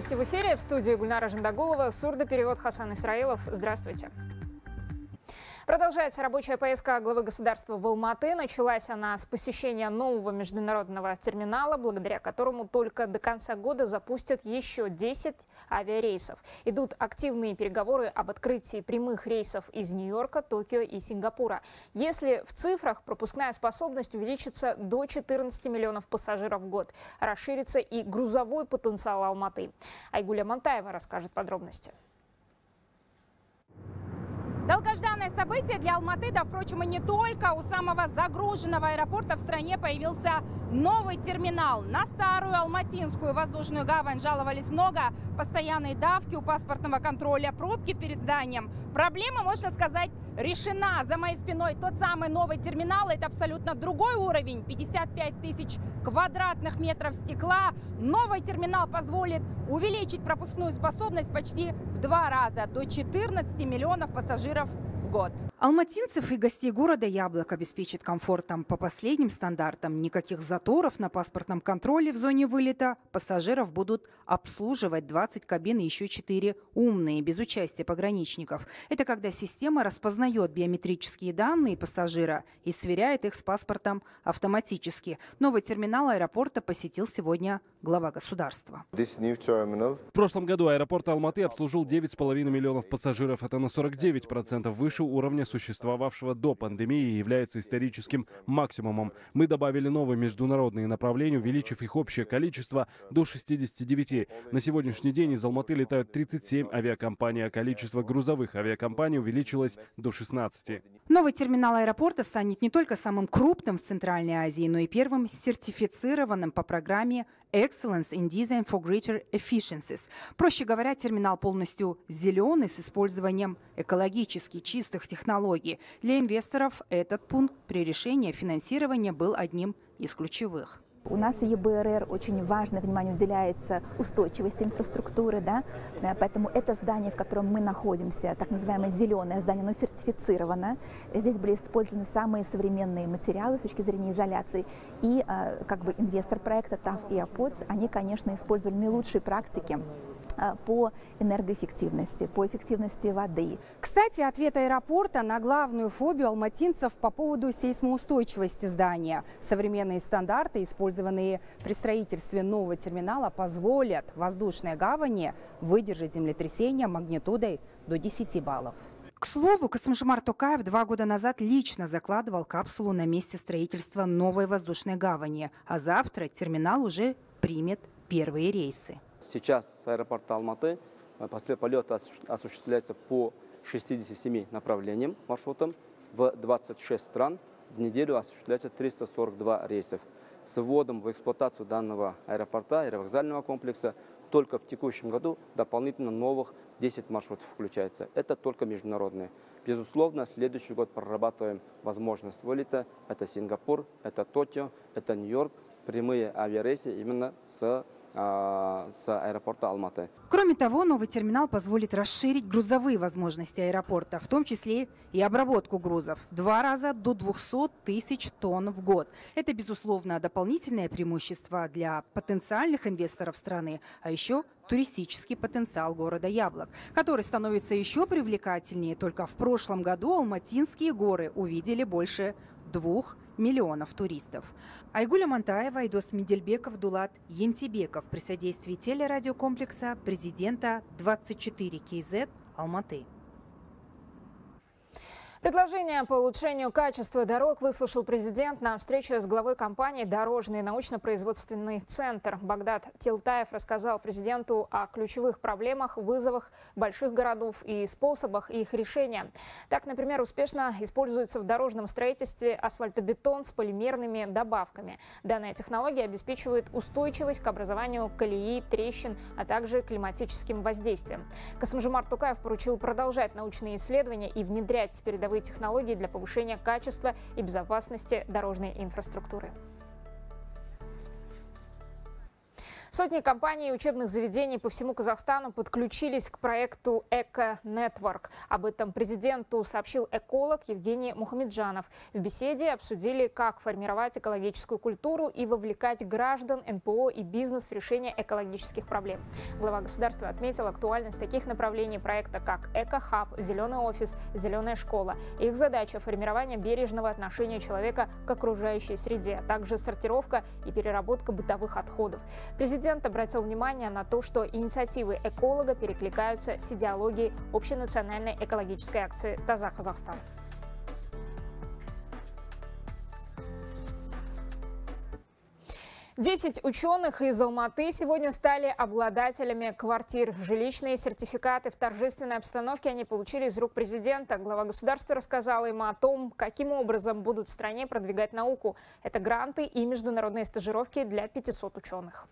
Новости в эфире. В студии Гульнара Жандагулова. Сурдоперевод Хасан Исраилов. Здравствуйте. Продолжается рабочая поездка главы государства в Алматы. Началась она с посещения нового международного терминала, благодаря которому только до конца года запустят еще 10 авиарейсов. Идут активные переговоры об открытии прямых рейсов из Нью-Йорка, Токио и Сингапура. Если в цифрах пропускная способность увеличится до 14 миллионов пассажиров в год, расширится и грузовой потенциал Алматы. Айгуля Монтаева расскажет подробности. Долгожданное событие для Алматы, да, впрочем, и не только. У самого загруженного аэропорта в стране появился новый терминал. На старую алматинскую воздушную гавань жаловались много. Постоянные давки у паспортного контроля, пробки перед зданием. Проблема, можно сказать, решена. За моей спиной тот самый новый терминал. Это абсолютно другой уровень. 55 тысяч квадратных метров стекла. Новый терминал позволит увеличить пропускную способность почти в два раза, до 14 миллионов пассажиров год. Алматинцев и гостей города Яблок обеспечит комфортом по последним стандартам. Никаких заторов на паспортном контроле в зоне вылета. Пассажиров будут обслуживать 20 кабин и еще 4 умные, без участия пограничников. Это когда система распознает биометрические данные пассажира и сверяет их с паспортом автоматически. Новый терминал аэропорта посетил сегодня глава государства. В прошлом году аэропорт Алматы обслужил 9,5 миллионов пассажиров. Это на 49% выше выше уровня существовавшего до пандемии и является историческим максимумом. Мы добавили новые международные направления, увеличив их общее количество до 69. На сегодняшний день из Алматы летают 37 авиакомпаний, а количество грузовых авиакомпаний увеличилось до 16. Новый терминал аэропорта станет не только самым крупным в Центральной Азии, но и первым сертифицированным по программе Excellence in Design for Greater Efficiencies. Проще говоря, терминал полностью зеленый с использованием экологически чистых технологий. Для инвесторов этот пункт при решении финансирования был одним из ключевых. У нас в ЕБРР очень важное внимание уделяется устойчивости инфраструктуры, да? Э, поэтому это здание, в котором мы находимся, так называемое зеленое здание, оно сертифицировано. Здесь были использованы самые современные материалы с точки зрения изоляции. И э, как бы инвестор проекта TAF и APOTS, они, конечно, использовали наилучшие практики по энергоэффективности, по эффективности воды. Кстати, ответ аэропорта на главную фобию алматинцев по поводу сейсмоустойчивости здания. Современные стандарты, использованные при строительстве нового терминала, позволят воздушной гавани выдержать землетрясение магнитудой до 10 баллов. К слову, Касымжимар Токаев два года назад лично закладывал капсулу на месте строительства новой воздушной гавани, а завтра терминал уже примет первые рейсы. Сейчас с аэропорта Алматы э, полет осуществляется по 67 направлениям, маршрутам в 26 стран. В неделю осуществляется 342 рейсов. С вводом в эксплуатацию данного аэропорта, аэровокзального комплекса, только в текущем году дополнительно новых 10 маршрутов включается. Это только международные. Безусловно, следующий год прорабатываем возможность вылета. Это Сингапур, это Токио, это Нью-Йорк. Прямые авиарейсы именно с с аэропорта Алматы. Кроме того, новый терминал позволит расширить грузовые возможности аэропорта, в том числе и обработку грузов в два раза до 200 тысяч тонн в год. Это, безусловно, дополнительное преимущество для потенциальных инвесторов страны, а еще туристический потенциал города Яблок, который становится еще привлекательнее. Только в прошлом году Алматинские горы увидели больше двух миллионов туристов. Айгуля Монтаева, Айдос Медельбеков, Дулат Ентибеков при содействии телерадиокомплекса президента 24 КЗ Алматы. Предложение по улучшению качества дорог выслушал президент на встрече с главой компании «Дорожный научно-производственный центр». Багдад Тилтаев рассказал президенту о ключевых проблемах, вызовах больших городов и способах их решения. Так, например, успешно используется в дорожном строительстве асфальтобетон с полимерными добавками. Данная технология обеспечивает устойчивость к образованию колеи, трещин, а также климатическим воздействием. Касымжумар Тукаев поручил продолжать научные исследования и внедрять передовые передовые технологии для повышения качества и безопасности дорожной инфраструктуры. Сотни компаний и учебных заведений по всему Казахстану подключились к проекту «Эко-нетворк». Об этом президенту сообщил эколог Евгений Мухамеджанов. В беседе обсудили, как формировать экологическую культуру и вовлекать граждан, НПО и бизнес в решение экологических проблем. Глава государства отметил актуальность таких направлений проекта, как «Эко-хаб», «Зеленый офис», «Зеленая школа». Их задача – формирование бережного отношения человека к окружающей среде, а также сортировка и переработка бытовых отходов. Президент Президент обратил внимание на то, что инициативы эколога перекликаются с идеологией общенациональной экологической акции «Таза Казахстан». Десять ученых из Алматы сегодня стали обладателями квартир. Жилищные сертификаты в торжественной обстановке они получили из рук президента. Глава государства рассказала им о том, каким образом будут в стране продвигать науку. Это гранты и международные стажировки для 500 ученых.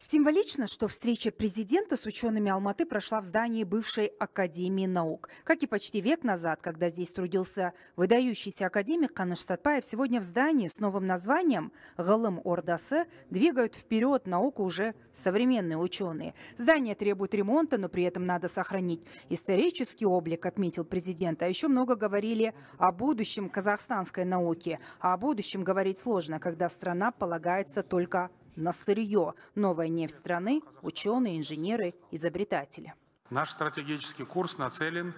Символично, что встреча президента с учеными Алматы прошла в здании бывшей Академии наук. Как и почти век назад, когда здесь трудился выдающийся академик Каныш Сатпаев, сегодня в здании с новым названием «Галым Ордасы» двигают вперед науку уже современные ученые. Здание требует ремонта, но при этом надо сохранить исторический облик, отметил президент. А еще много говорили о будущем казахстанской науки. А о будущем говорить сложно, когда страна полагается только на сырье. Новая нефть страны, ученые, инженеры, изобретатели. Наш стратегический курс нацелен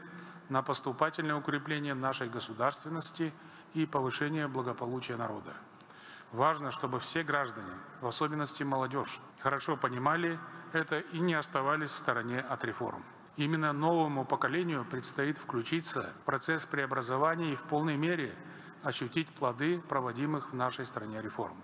на поступательное укрепление нашей государственности и повышение благополучия народа. Важно, чтобы все граждане, в особенности молодежь, хорошо понимали это и не оставались в стороне от реформ. Именно новому поколению предстоит включиться в процесс преобразования и в полной мере ощутить плоды проводимых в нашей стране реформ.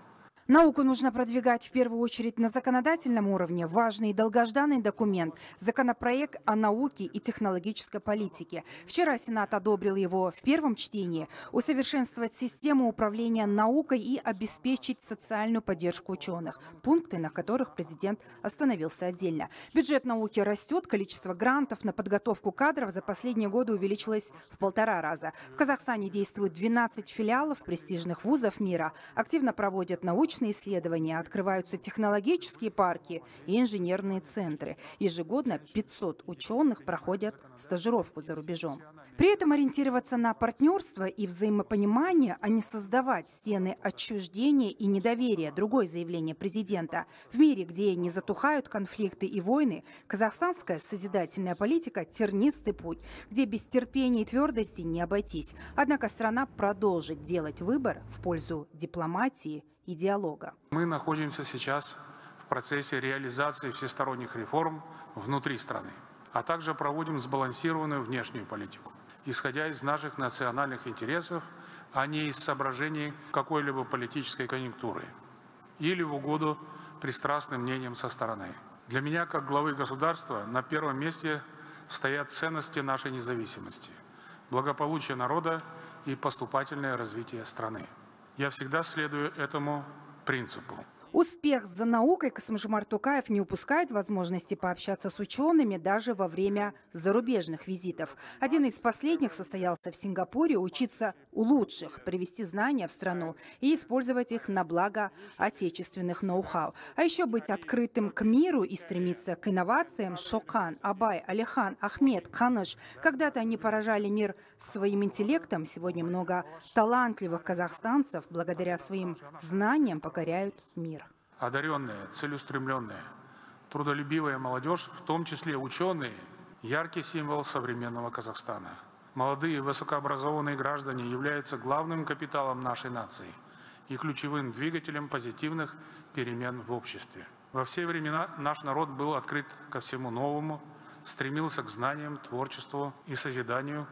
Науку нужно продвигать в первую очередь на законодательном уровне. Важный и долгожданный документ – законопроект о науке и технологической политике. Вчера Сенат одобрил его в первом чтении. Усовершенствовать систему управления наукой и обеспечить социальную поддержку ученых. Пункты, на которых президент остановился отдельно. Бюджет науки растет, количество грантов на подготовку кадров за последние годы увеличилось в полтора раза. В Казахстане действуют 12 филиалов престижных вузов мира. Активно проводят научные научные исследования, открываются технологические парки и инженерные центры. Ежегодно 500 ученых проходят стажировку за рубежом. При этом ориентироваться на партнерство и взаимопонимание, а не создавать стены отчуждения и недоверия. Другое заявление президента. В мире, где не затухают конфликты и войны, казахстанская созидательная политика – тернистый путь, где без терпения и твердости не обойтись. Однако страна продолжит делать выбор в пользу дипломатии и диалога. Мы находимся сейчас в процессе реализации всесторонних реформ внутри страны, а также проводим сбалансированную внешнюю политику, исходя из наших национальных интересов, а не из соображений какой-либо политической конъюнктуры или в угоду пристрастным мнениям со стороны. Для меня, как главы государства, на первом месте стоят ценности нашей независимости, благополучие народа и поступательное развитие страны. Я всегда следую этому принципу. Успех за наукой Касымжумар Тукаев не упускает возможности пообщаться с учеными даже во время зарубежных визитов. Один из последних состоялся в Сингапуре учиться у лучших, привести знания в страну и использовать их на благо отечественных ноу-хау. А еще быть открытым к миру и стремиться к инновациям Шокан, Абай, Алихан, Ахмед, Каныш. Когда-то они поражали мир своим интеллектом. Сегодня много талантливых казахстанцев благодаря своим знаниям покоряют мир одаренная, целеустремленная, трудолюбивая молодежь, в том числе ученые, яркий символ современного Казахстана. Молодые высокообразованные граждане являются главным капиталом нашей нации и ключевым двигателем позитивных перемен в обществе. Во все времена наш народ был открыт ко всему новому, стремился к знаниям, творчеству и созиданию,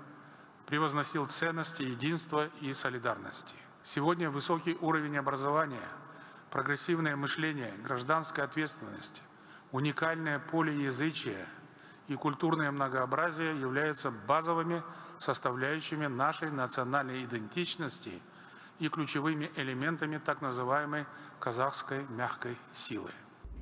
превозносил ценности единства и солидарности. Сегодня высокий уровень образования – прогрессивное мышление, гражданская ответственность, уникальное поле язычия и культурное многообразие являются базовыми составляющими нашей национальной идентичности и ключевыми элементами так называемой казахской мягкой силы.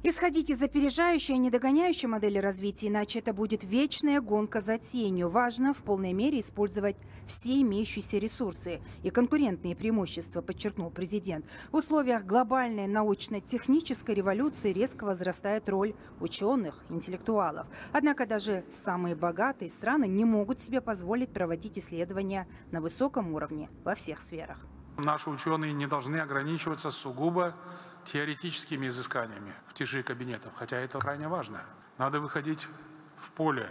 Исходить из опережающей, а не догоняющей модели развития, иначе это будет вечная гонка за тенью. Важно в полной мере использовать все имеющиеся ресурсы и конкурентные преимущества, подчеркнул президент. В условиях глобальной научно-технической революции резко возрастает роль ученых, интеллектуалов. Однако даже самые богатые страны не могут себе позволить проводить исследования на высоком уровне во всех сферах. Наши ученые не должны ограничиваться сугубо теоретическими изысканиями в тиши кабинетов, хотя это крайне важно. Надо выходить в поле,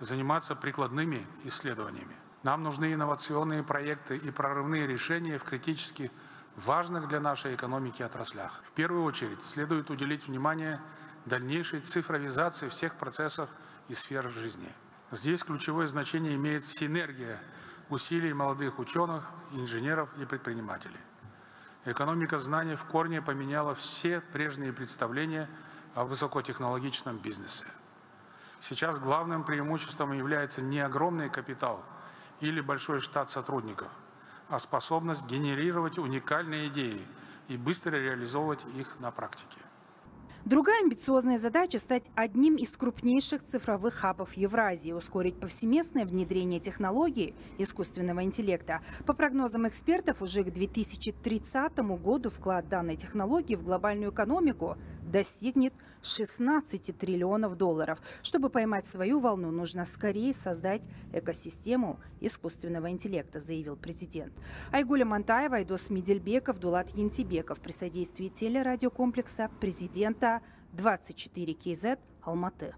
заниматься прикладными исследованиями. Нам нужны инновационные проекты и прорывные решения в критически важных для нашей экономики отраслях. В первую очередь следует уделить внимание дальнейшей цифровизации всех процессов и сфер жизни. Здесь ключевое значение имеет синергия усилий молодых ученых, инженеров и предпринимателей. Экономика знаний в корне поменяла все прежние представления о высокотехнологичном бизнесе. Сейчас главным преимуществом является не огромный капитал или большой штат сотрудников, а способность генерировать уникальные идеи и быстро реализовывать их на практике. Другая амбициозная задача – стать одним из крупнейших цифровых хабов Евразии, ускорить повсеместное внедрение технологий искусственного интеллекта. По прогнозам экспертов, уже к 2030 году вклад данной технологии в глобальную экономику достигнет 16 триллионов долларов. Чтобы поймать свою волну, нужно скорее создать экосистему искусственного интеллекта, заявил президент. Айгуля Мантаева, Айдос Медельбеков, Дулат Янтибеков при содействии телерадиокомплекса президента 24 КЗ Алматы.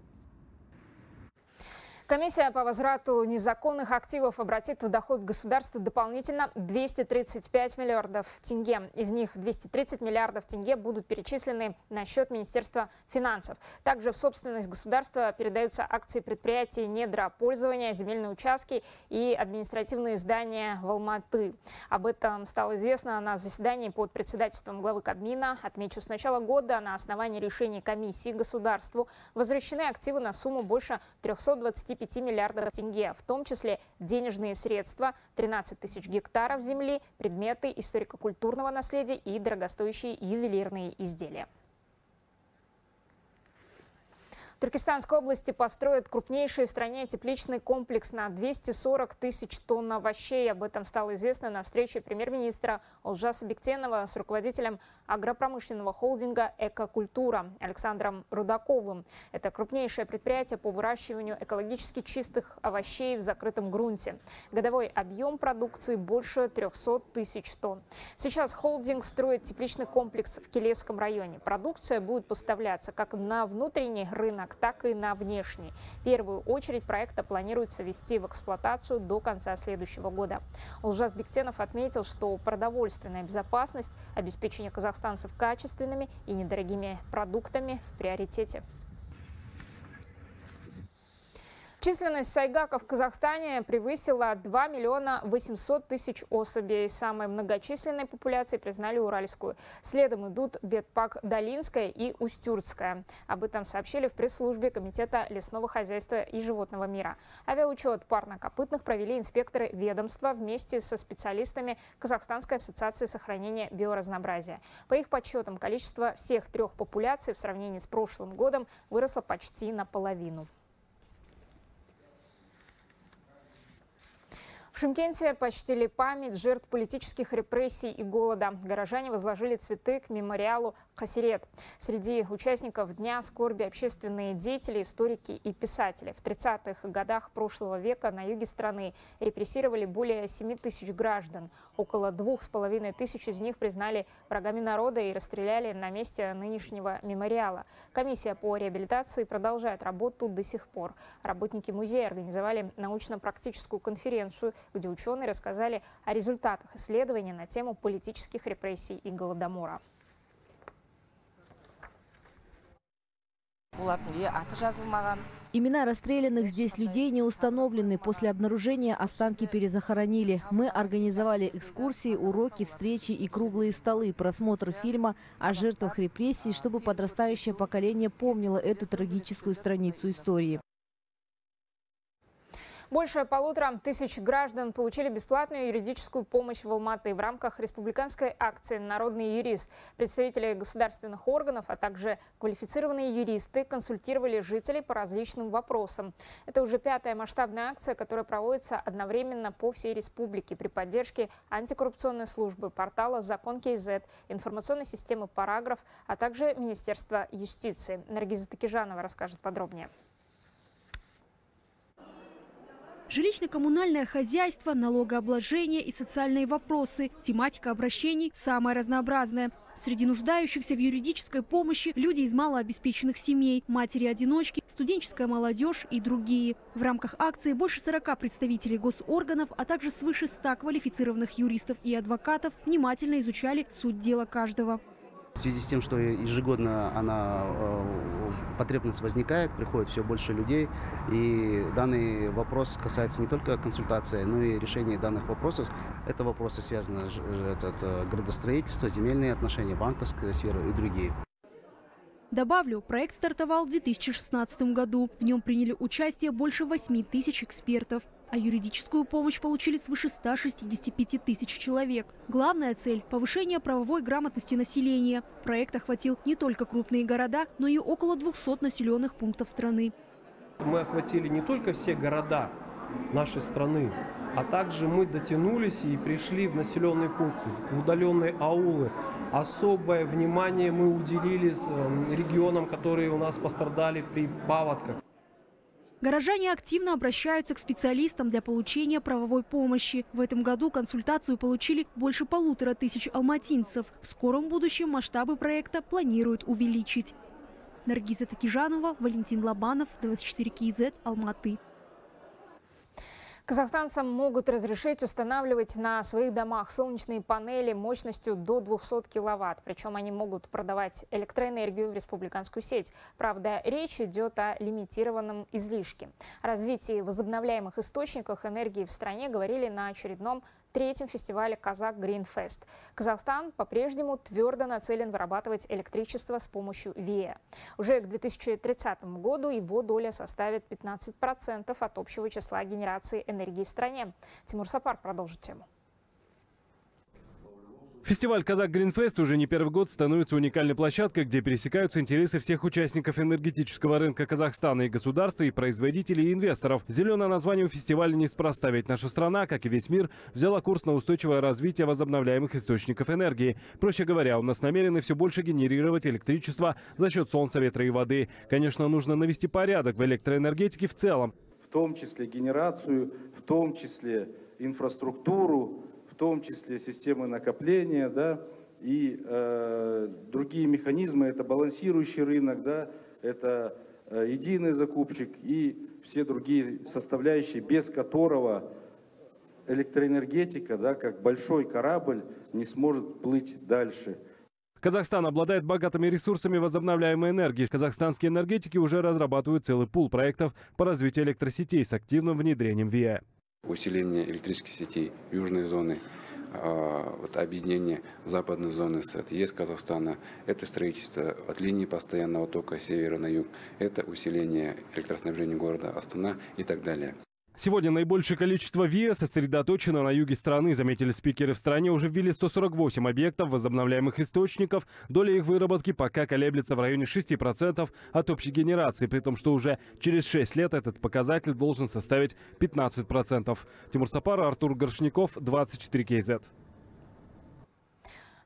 Комиссия по возврату незаконных активов обратит в доход государства дополнительно 235 миллиардов тенге. Из них 230 миллиардов тенге будут перечислены на счет Министерства финансов. Также в собственность государства передаются акции предприятий недропользования, земельные участки и административные здания в Алматы. Об этом стало известно на заседании под председательством главы Кабмина. Отмечу, с начала года на основании решения комиссии государству возвращены активы на сумму больше 320 25 миллиардов тенге, в том числе денежные средства, 13 тысяч гектаров земли, предметы историко-культурного наследия и дорогостоящие ювелирные изделия. В Туркестанской области построят крупнейший в стране тепличный комплекс на 240 тысяч тонн овощей. Об этом стало известно на встрече премьер-министра Олжаса Бектенова с руководителем агропромышленного холдинга «Экокультура» Александром Рудаковым. Это крупнейшее предприятие по выращиванию экологически чистых овощей в закрытом грунте. Годовой объем продукции больше 300 тысяч тонн. Сейчас холдинг строит тепличный комплекс в Келесском районе. Продукция будет поставляться как на внутренний рынок, рынок, так и на внешний. Первую очередь проекта планируется ввести в эксплуатацию до конца следующего года. Улжас Бектенов отметил, что продовольственная безопасность, обеспечение казахстанцев качественными и недорогими продуктами в приоритете. Численность сайгаков в Казахстане превысила 2 миллиона 800 тысяч особей. Самой многочисленной популяцией признали Уральскую. Следом идут Бетпак Долинская и Устюртская. Об этом сообщили в пресс-службе Комитета лесного хозяйства и животного мира. Авиаучет парнокопытных провели инспекторы ведомства вместе со специалистами Казахстанской ассоциации сохранения биоразнообразия. По их подсчетам, количество всех трех популяций в сравнении с прошлым годом выросло почти наполовину. В Шимкенте почтили память жертв политических репрессий и голода. Горожане возложили цветы к мемориалу Хасирет. Среди участников Дня скорби общественные деятели, историки и писатели. В 30-х годах прошлого века на юге страны репрессировали более 7 тысяч граждан. Около двух с половиной тысяч из них признали врагами народа и расстреляли на месте нынешнего мемориала. Комиссия по реабилитации продолжает работу до сих пор. Работники музея организовали научно-практическую конференцию где ученые рассказали о результатах исследования на тему политических репрессий и голодомора. Имена расстрелянных здесь людей не установлены. После обнаружения останки перезахоронили. Мы организовали экскурсии, уроки, встречи и круглые столы, просмотр фильма о жертвах репрессий, чтобы подрастающее поколение помнило эту трагическую страницу истории. Больше полутора тысяч граждан получили бесплатную юридическую помощь в Алматы в рамках республиканской акции «Народный юрист». Представители государственных органов, а также квалифицированные юристы консультировали жителей по различным вопросам. Это уже пятая масштабная акция, которая проводится одновременно по всей республике при поддержке антикоррупционной службы, портала «Закон КИЗ», информационной системы «Параграф», а также Министерства юстиции. Наргиза Такижанова расскажет подробнее. Жилищно-коммунальное хозяйство, налогообложение и социальные вопросы. Тематика обращений самая разнообразная. Среди нуждающихся в юридической помощи люди из малообеспеченных семей, матери-одиночки, студенческая молодежь и другие. В рамках акции больше 40 представителей госорганов, а также свыше 100 квалифицированных юристов и адвокатов внимательно изучали суть дела каждого. В связи с тем, что ежегодно она, э, потребность возникает, приходит все больше людей, и данный вопрос касается не только консультации, но и решения данных вопросов. Это вопросы связаны с э, градостроительством, земельные отношения, банковская сфера и другие. Добавлю, проект стартовал в 2016 году. В нем приняли участие больше 8 тысяч экспертов а юридическую помощь получили свыше 165 тысяч человек. Главная цель – повышение правовой грамотности населения. Проект охватил не только крупные города, но и около 200 населенных пунктов страны. Мы охватили не только все города нашей страны, а также мы дотянулись и пришли в населенные пункты, в удаленные аулы. Особое внимание мы уделили э, регионам, которые у нас пострадали при паводках. Горожане активно обращаются к специалистам для получения правовой помощи. В этом году консультацию получили больше полутора тысяч алматинцев. В скором будущем масштабы проекта планируют увеличить. Наргиза Такижанова, Валентин Лобанов, 24 КИЗ, Алматы. Казахстанцам могут разрешить устанавливать на своих домах солнечные панели мощностью до 200 киловатт. Причем они могут продавать электроэнергию в республиканскую сеть. Правда, речь идет о лимитированном излишке. О развитии возобновляемых источников энергии в стране говорили на очередном третьем фестивале «Казак Гринфест». Казахстан по-прежнему твердо нацелен вырабатывать электричество с помощью ВИЭ. Уже к 2030 году его доля составит 15% от общего числа генерации энергии в стране. Тимур Сапар продолжит тему. Фестиваль «Казак Гринфест» уже не первый год становится уникальной площадкой, где пересекаются интересы всех участников энергетического рынка Казахстана и государства, и производителей, и инвесторов. Зеленое название у фестиваля неспроста, ведь наша страна, как и весь мир, взяла курс на устойчивое развитие возобновляемых источников энергии. Проще говоря, у нас намерены все больше генерировать электричество за счет солнца, ветра и воды. Конечно, нужно навести порядок в электроэнергетике в целом. В том числе генерацию, в том числе инфраструктуру, в том числе системы накопления, да, и э, другие механизмы, это балансирующий рынок, да, это э, единый закупщик и все другие составляющие, без которого электроэнергетика, да, как большой корабль, не сможет плыть дальше. Казахстан обладает богатыми ресурсами возобновляемой энергии. Казахстанские энергетики уже разрабатывают целый пул проектов по развитию электросетей с активным внедрением ВИА усиление электрических сетей южной зоны, а, вот объединение западной зоны с ЕС Казахстана, это строительство от линии постоянного тока севера на юг, это усиление электроснабжения города Астана и так далее. Сегодня наибольшее количество ВИА сосредоточено на юге страны. Заметили спикеры в стране уже ввели 148 объектов возобновляемых источников. Доля их выработки пока колеблется в районе 6% от общей генерации, при том, что уже через 6 лет этот показатель должен составить 15%. Тимур Сапара, Артур Горшников, 24 КЗ.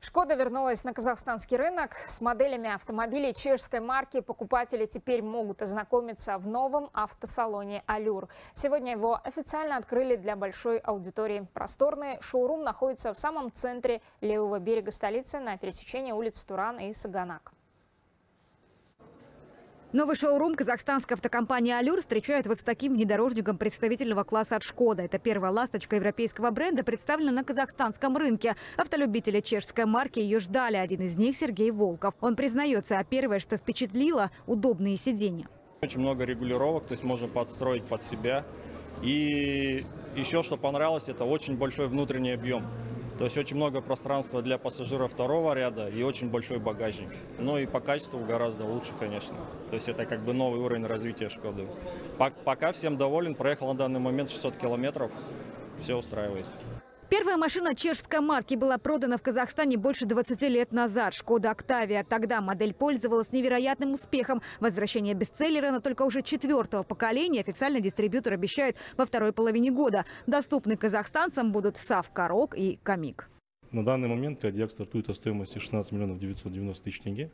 Шкода вернулась на казахстанский рынок. С моделями автомобилей чешской марки покупатели теперь могут ознакомиться в новом автосалоне «Алюр». Сегодня его официально открыли для большой аудитории. Просторный шоурум находится в самом центре левого берега столицы на пересечении улиц Туран и Саганак. Новый шоурум казахстанской автокомпании «Алюр» встречает вот с таким внедорожником представительного класса от «Шкода». Это первая ласточка европейского бренда, представлена на казахстанском рынке. Автолюбители чешской марки ее ждали. Один из них – Сергей Волков. Он признается, а первое, что впечатлило – удобные сиденья. Очень много регулировок, то есть можно подстроить под себя. И еще что понравилось, это очень большой внутренний объем. То есть очень много пространства для пассажиров второго ряда и очень большой багажник. Ну и по качеству гораздо лучше, конечно. То есть это как бы новый уровень развития Шкоды. Пока всем доволен, проехал на данный момент 600 километров, все устраивает. Первая машина чешской марки была продана в Казахстане больше 20 лет назад. «Шкода Октавия». Тогда модель пользовалась невероятным успехом. Возвращение бестселлера, но только уже четвертого поколения официальный дистрибьютор обещает во второй половине года. Доступны казахстанцам будут САВ «Корок» и «Камик». На данный момент Кадьяк стартует о стоимости 16 миллионов 990 тысяч тенге,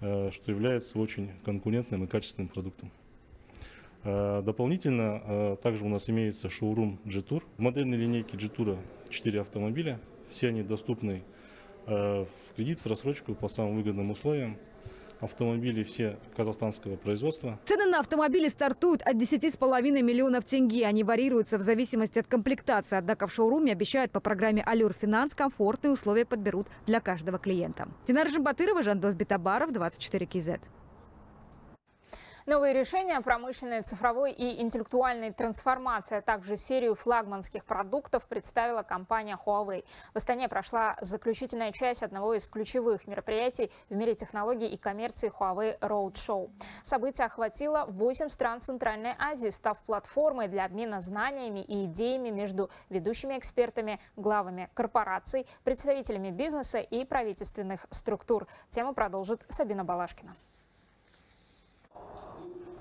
э, что является очень конкурентным и качественным продуктом. Э, дополнительно э, также у нас имеется шоурум G-Tour. В модельной линейке G-Tour 4 автомобиля. Все они доступны э, в кредит, в рассрочку по самым выгодным условиям. Автомобили все казахстанского производства. Цены на автомобили стартуют от 10,5 миллионов тенге. Они варьируются в зависимости от комплектации. Однако в шоуруме обещают по программе «Алюр Финанс» комфортные условия подберут для каждого клиента. Динар Жамбатырова, Жандос Битабаров, 24 КЗ. Новые решения промышленной, цифровой и интеллектуальной трансформации, а также серию флагманских продуктов представила компания Huawei. В Астане прошла заключительная часть одного из ключевых мероприятий в мире технологий и коммерции Huawei Roadshow. Событие охватило 8 стран Центральной Азии, став платформой для обмена знаниями и идеями между ведущими экспертами, главами корпораций, представителями бизнеса и правительственных структур. Тему продолжит Сабина Балашкина.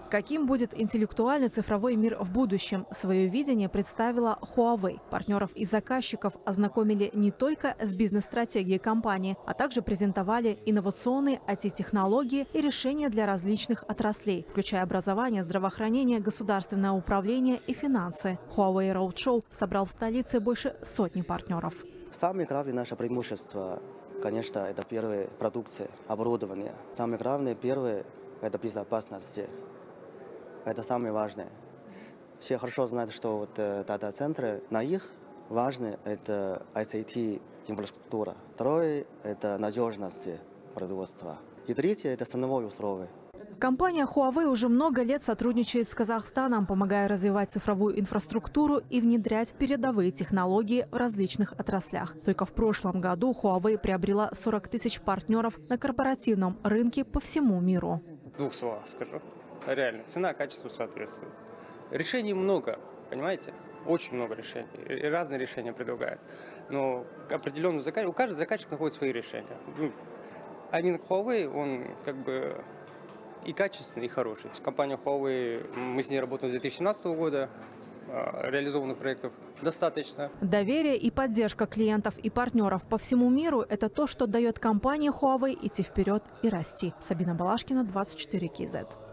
Каким будет интеллектуальный цифровой мир в будущем? Свое видение представила Huawei. Партнеров и заказчиков ознакомили не только с бизнес-стратегией компании, а также презентовали инновационные IT-технологии и решения для различных отраслей, включая образование, здравоохранение, государственное управление и финансы. Huawei Roadshow собрал в столице больше сотни партнеров. Самое главное наше преимущество, конечно, это первая продукция, оборудование. Самое главное, первое, это безопасность это самое важное. Все хорошо знают, что вот э, дата-центры, на их важное это ICT инфраструктура. Второе – это надежность производства. И третье – это становое условие. Компания Huawei уже много лет сотрудничает с Казахстаном, помогая развивать цифровую инфраструктуру и внедрять передовые технологии в различных отраслях. Только в прошлом году Huawei приобрела 40 тысяч партнеров на корпоративном рынке по всему миру. Двух словах скажу. Реально, цена качеству соответствует. Решений много, понимаете? Очень много решений. И разные решения предлагают. Но определенный заказчик, у каждого заказчик находит свои решения. Ну, один Huawei, он как бы и качественный, и хороший. С компанией Huawei мы с ней работаем с 2017 года а, реализованных проектов достаточно. Доверие и поддержка клиентов и партнеров по всему миру – это то, что дает компании Huawei идти вперед и расти. Сабина Балашкина, 24 КЗ.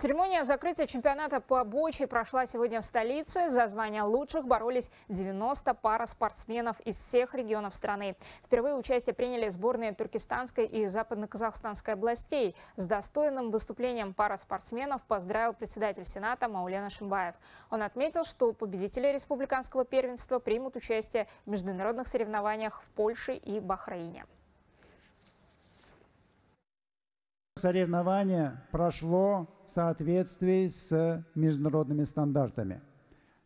Церемония закрытия чемпионата по бочи прошла сегодня в столице. За звание лучших боролись 90 пара спортсменов из всех регионов страны. Впервые участие приняли сборные Туркестанской и Западно-Казахстанской областей. С достойным выступлением пара спортсменов поздравил председатель Сената Маулена Шимбаев. Он отметил, что победители республиканского первенства примут участие в международных соревнованиях в Польше и Бахрейне. Соревнование прошло в соответствии с международными стандартами.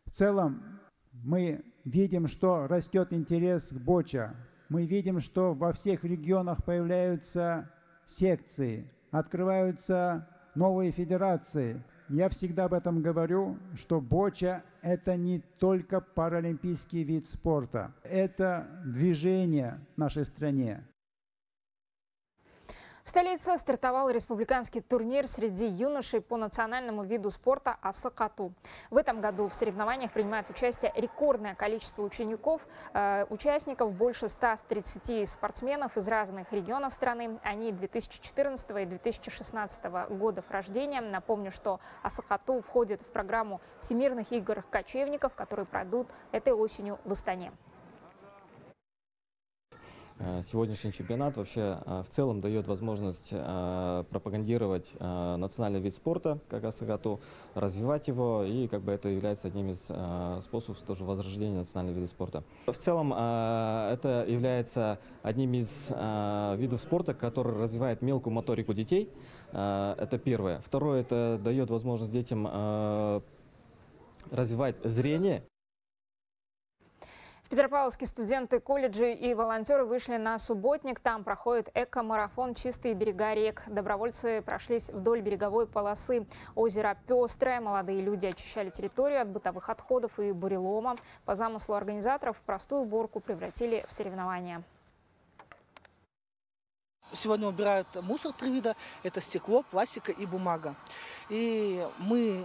В целом мы видим, что растет интерес к боча. Мы видим, что во всех регионах появляются секции, открываются новые федерации. Я всегда об этом говорю, что боча – это не только паралимпийский вид спорта, это движение в нашей стране. В столице стартовал республиканский турнир среди юношей по национальному виду спорта Асакату. В этом году в соревнованиях принимает участие рекордное количество учеников, э, участников больше 130 спортсменов из разных регионов страны. Они 2014 и 2016 годов рождения. Напомню, что Асакату входит в программу Всемирных игр кочевников, которые пройдут этой осенью в Астане. Э, сегодняшний чемпионат вообще э, в целом дает возможность э, пропагандировать национальный вид спорта, как раз АГАТУ, развивать его, и как бы это является одним из способов тоже возрождения национального вида спорта. В целом это является одним из видов спорта, который развивает мелкую моторику детей. Это первое. Второе, это дает возможность детям развивать зрение В Петропавловске студенты колледжей и волонтеры вышли на субботник. Там проходит эко-марафон «Чистые берега рек». Добровольцы прошлись вдоль береговой полосы. Озеро пестрое. Молодые люди очищали территорию от бытовых отходов и бурелома. По замыслу организаторов простую уборку превратили в соревнования. Сегодня убирают мусор три вида. Это стекло, пластика и бумага. И мы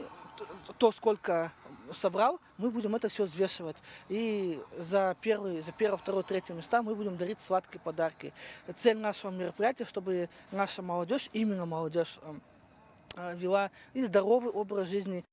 то, сколько собрал, мы будем это все взвешивать. И за первый, за первое, второе, третье места мы будем дарить сладкие подарки. Цель нашего мероприятия, чтобы наша молодежь, именно молодежь, э, вела и здоровый образ жизни.